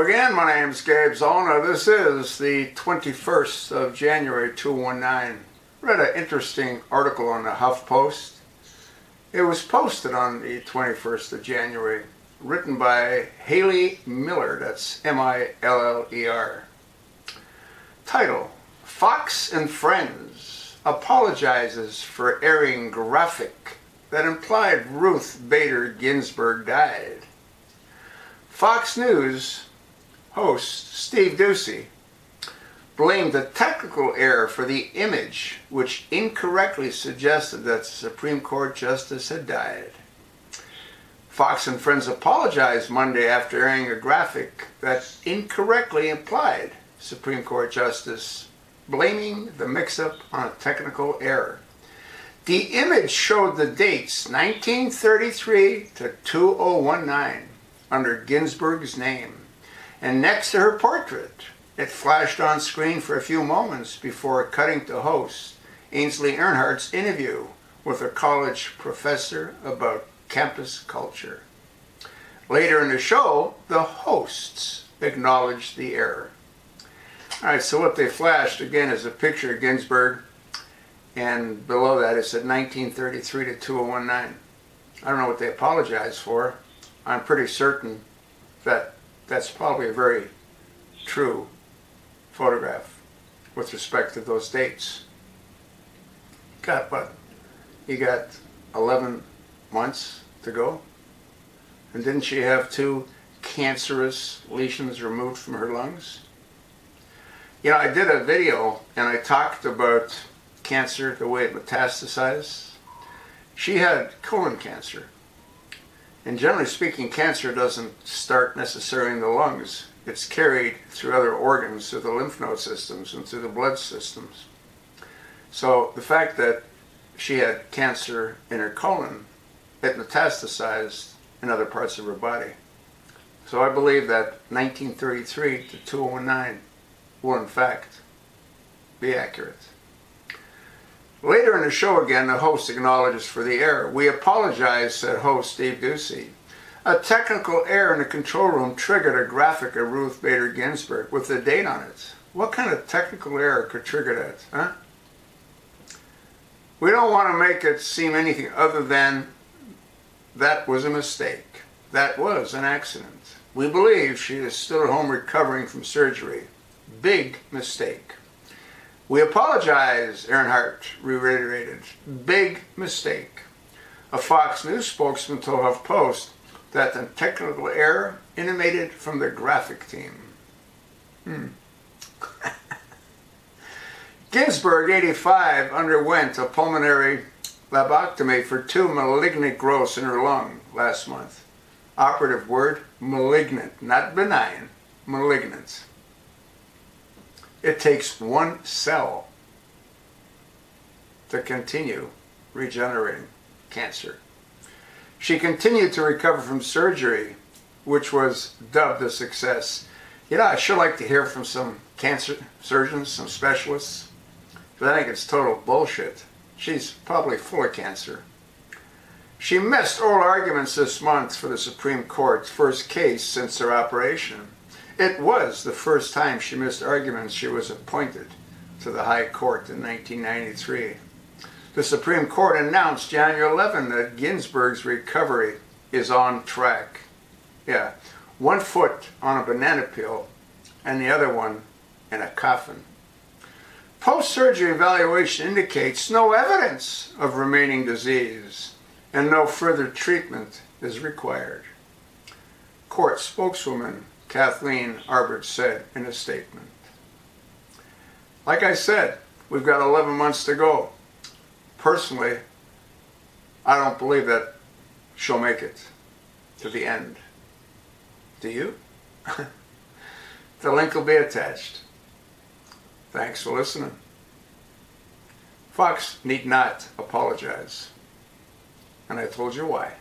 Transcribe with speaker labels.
Speaker 1: Again, my name is Gabe Zolna. This is the 21st of January 2019. Read an interesting article on the HuffPost. It was posted on the 21st of January, written by Hayley Miller, that's M-I-L-L-E-R. Title, Fox and Friends apologizes for airing graphic that implied Ruth Bader Ginsburg died. Fox News host Steve Doocy blamed a technical error for the image which incorrectly suggested that the Supreme Court justice had died. Fox and Friends apologized Monday after airing a graphic that incorrectly implied Supreme Court justice, blaming the mix-up on a technical error. The image showed the dates 1933 to 2019 under Ginsburg's name. And next to her portrait, it flashed on screen for a few moments before cutting to host Ainsley Earhardt's interview with a college professor about campus culture. Later in the show, the hosts acknowledged the error. All right, so what they flashed again is a picture of Ginsburg, and below that it said 1933 to 2019. I don't know what they apologized for. I'm pretty certain that that's probably a very true photograph with respect to those dates. Got what? You got 11 months to go? And didn't she have two cancerous lesions removed from her lungs? You know, I did a video and I talked about cancer, the way it metastasizes. She had colon cancer. And generally speaking, cancer doesn't start necessarily in the lungs. It's carried through other organs, through the lymph node systems and through the blood systems. So the fact that she had cancer in her colon, it metastasized in other parts of her body. So I believe that 1933 to 2019 will in fact be accurate. Later in the show again, the host acknowledges for the error. We apologize, said host Steve Doocy. A technical error in the control room triggered a graphic of Ruth Bader Ginsburg with the date on it. What kind of technical error could trigger that, huh? We don't want to make it seem anything other than that was a mistake. That was an accident. We believe she is still at home recovering from surgery. Big mistake. We apologize, Earhardt reiterated. Big mistake. A Fox News spokesman told HuffPost that the technical error emanated from the graphic team. Hmm. Ginsburg, 85, underwent a pulmonary lobotomy for two malignant growths in her lung last month. Operative word, malignant, not benign, malignant. It takes one cell to continue regenerating cancer. She continued to recover from surgery, which was dubbed a success. You know, I sure like to hear from some cancer surgeons, some specialists, but I think it's total bullshit. She's probably full of cancer. She missed oral arguments this month for the Supreme Court's first case since her operation. It was the first time she missed arguments she was appointed to the High Court in 1993. The Supreme Court announced January 11 that Ginsburg's recovery is on track. Yeah, one foot on a banana peel and the other one in a coffin. Post-surgery evaluation indicates no evidence of remaining disease and no further treatment is required. Court spokeswoman Kathleen Arberg said in a statement. Like I said, we've got 11 months to go. Personally, I don't believe that she'll make it to the end. Do you? the link will be attached. Thanks for listening. Fox need not apologize. And I told you why.